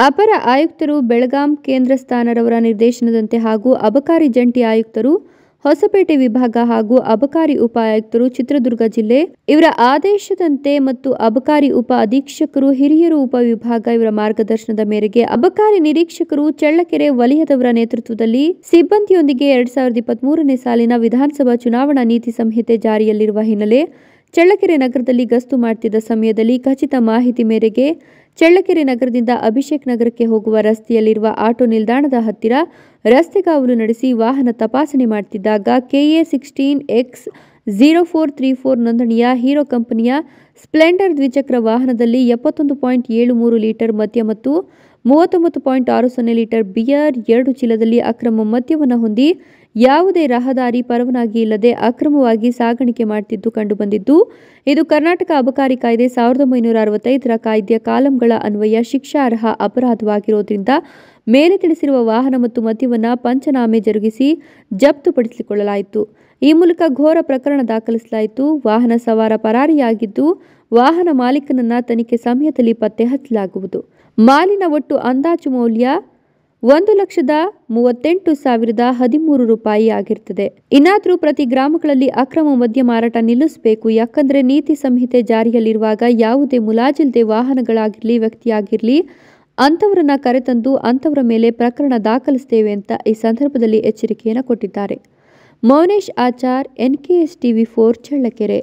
ಅಪರ ಆಯುಕ್ತರು ಬೆಳಗಾಂ ಕೇಂದ್ರ ಸ್ಥಾನರವರ ನಿರ್ದೇಶನದಂತೆ ಹಾಗೂ ಅಬಕಾರಿ ಜಂಟಿ ಆಯುಕ್ತರು, ಹೊಸಪೇಟೆ ವಿಭಾಗ ಹಾಗೂ ಅಬಕಾರಿ ಉಪ ಆಯುಕ್ತರು ಚಿತ್ರದುರ್ಗ ಜಿಲ್ಲೆ, ಇವರ ಆದೇಶದಂತೆ ಮತ್ತು ಅಬಕಾರಿ ಉಪ ಅಧೀಕ್ಷಕರು, ಹಿರಿಯರು ಉಪವಿಭಾಗ ಇವರ ಮಾರ್ಗದರ್ಶನದ ಮೇರೆಗೆ ಅಬಕಾರಿ ನಿರೀಕ್ಷಕರು ಚಳ್ಳಕೆರೆ ವಲಯದವರ ನೇತೃತ್ವದಲ್ಲಿ ಸಿಬ್ಬಂದಿಯೊಂದಿಗೆ ಎರಡ್ ಸಾವಿರದ ಇಪ್ಪತ್ಮೂರನೇ ಸಾಲಿನ ವಿಧಾನಸಭಾ ಚುನಾವಣಾ ನೀತಿ ಸಂಹಿತೆ ಜಾರಿಯಲ್ಲಿರುವ ಹಿನ್ನೆಲೆ ಚಳ್ಳಕೆರೆ ನಗರದಲ್ಲಿ ಗಸ್ತು ಮಾಡುತ್ತಿದ್ದ ಸಮಯದಲ್ಲಿ ಖಚಿತ ಮಾಹಿತಿ ಮೇರೆಗೆ ಚಳ್ಳಕೆರೆ ನಗರದಿಂದ ಅಭಿಷೇಕ್ ನಗರಕ್ಕೆ ಹೋಗುವ ರಸ್ತೆಯಲ್ಲಿರುವ ಆಟೋ ನಿಲ್ದಾಣದ ಹತ್ತಿರ ರಸ್ತೆಗಾವಲು ನಡೆಸಿ ವಾಹನ ತಪಾಸಣೆ ಮಾಡುತ್ತಿದ್ದಾಗ KA sixteen X zero four three four ನೋಂದಣಿಯ ಹೀರೋ ಕಂಪನಿಯ ಸ್ಪ್ಲೆಂಡರ್ ದ್ವಿಚಕ್ರ ವಾಹನದಲ್ಲಿ ಎಪ್ಪತ್ತೊಂದು ಪಾಯಿಂಟ್ ಏಳು ಮೂರು ಲೀಟರ್ ಮದ್ಯ ಮತ್ತು ಮೂವತ್ತೊಂಬತ್ತು ಪಾಯಿಂಟ್ ಆರು ಸೊನ್ನೆ ಲೀಟರ್ ಬಿಯರ್ ಎರಡು ಚೀಲದಲ್ಲಿ ಅಕ್ರಮ ಮದ್ಯವನ್ನು ಹೊಂದಿ ಯಾವುದೇ ರಹದಾರಿ ಪರವಾನಗಿ ಇಲ್ಲದೆ ಅಕ್ರಮವಾಗಿ ಸಾಗಾಣಿಕೆ ಮಾಡುತ್ತಿದ್ದು ಕಂಡುಬಂದಿದ್ದು, ಇದು ಕರ್ನಾಟಕ ಅಬಕಾರಿ ಕಾಯ್ದೆ ಸಾವಿರದ ಒಂಬೈನೂರ ಅರವತ್ತೈದರ ಕಾಯ್ದೆಯ ಕಾಲಂಗಳ ಅನ್ವಯ ಶಿಕ್ಷಾರ್ಹ ಅಪರಾಧವಾಗಿರುವುದರಿಂದ ಮೇಲೆ ತಿಳಿಸಿರುವ ವಾಹನ ಮತ್ತು ಮದ್ಯವನ್ನು ಪಂಚನಾಮೆ ಜರುಗಿಸಿ ಜಪ್ತುಪಡಿಸಿಕೊಳ್ಳಲಾಯಿತು. ಈ ಮೂಲಕ ಘೋರ ಪ್ರಕರಣ ದಾಖಲಿಸಲಾಯಿತು. ವಾಹನ ಸವಾರ ಪರಾರಿಯಾಗಿದ್ದು, ವಾಹನ ಮಾಲೀಕನನ್ನ ತನಿಖೆ ಸಮಯದಲ್ಲಿ ಪತ್ತೆ ಹಚ್ಚಲಾಗುವುದು. ಮಾಲಿನ ಒಟ್ಟು ಅಂದಾಜು ಮೌಲ್ಯ ಒಂದು ಲಕ್ಷದ ಮೂವತ್ತೆಂಟು ಸಾವಿರದ ಹದಿಮೂರು ರೂಪಾಯಿ ಆಗಿರ್ತದೆ. ಇನ್ನಾದರೂ ಪ್ರತಿ ಗ್ರಾಮಗಳಲ್ಲಿ ಅಕ್ರಮ ಮದ್ಯ ಮಾರಾಟ ನಿಲ್ಲಿಸಬೇಕು. ಯಾಕಂದ್ರೆ ನೀತಿ ಸಂಹಿತೆ ಜಾರಿಯಲ್ಲಿರುವಾಗ ಯಾವುದೇ ಮುಲಾಜಿಲ್ದೆ ವಾಹನಗಳಾಗಿರ್ಲಿ, ವ್ಯಕ್ತಿಯಾಗಿರ್ಲಿ, ಅಂಥವರನ್ನ ಕರೆತಂದು ಅಂಥವರ ಮೇಲೆ ಪ್ರಕರಣ ದಾಖಲಿಸ್ತೇವೆ ಅಂತ ಈ ಸಂದರ್ಭದಲ್ಲಿ ಎಚ್ಚರಿಕೆಯನ್ನು ಕೊಟ್ಟಿದ್ದಾರೆ. Mounesh Achar S TV four Challakere.